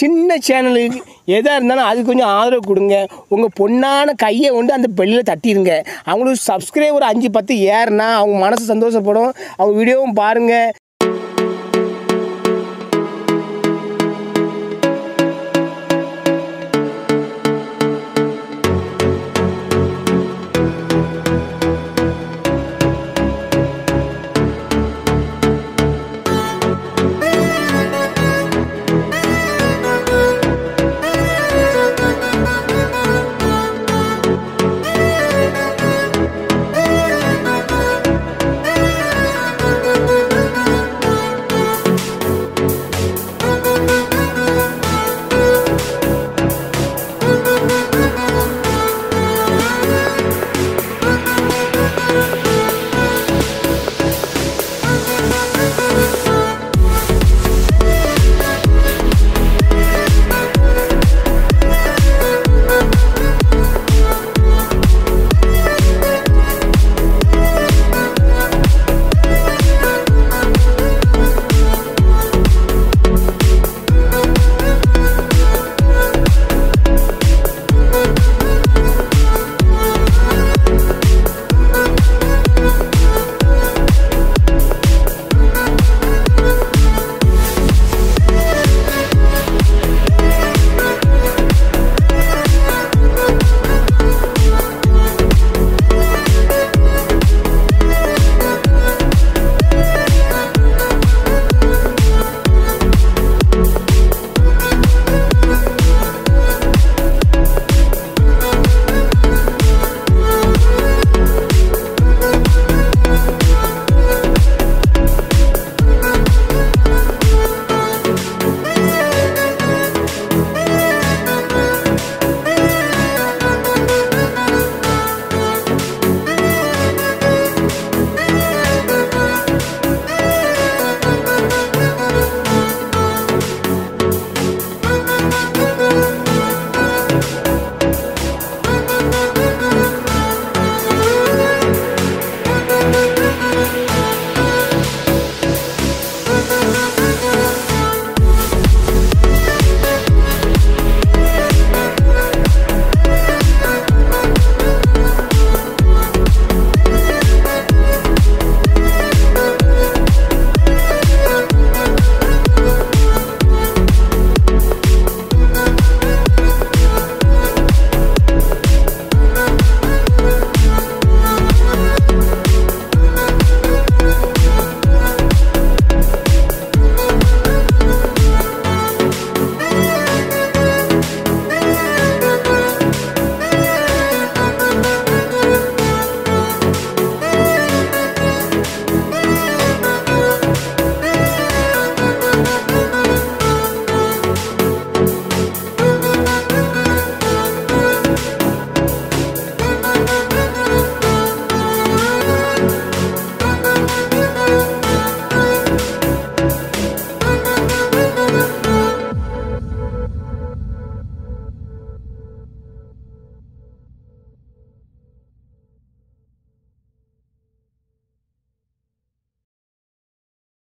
சின்ன சேனலுக்கு எதாக இருந்தாலும் அது கொஞ்சம் ஆதரவு கொடுங்க. உங்கள் பொண்ணான கையை கொண்டு அந்த பெல்லில் தட்டிடுங்க அவங்களுக்கு சப்ஸ்கிரைபர் அஞ்சு பத்து ஏறுனா அவங்க மனசு சந்தோஷப்படும். அவங்க வீடியோவும் பாருங்கள்